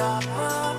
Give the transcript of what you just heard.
Yeah.